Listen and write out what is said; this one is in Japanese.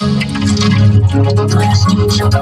プラスチック社会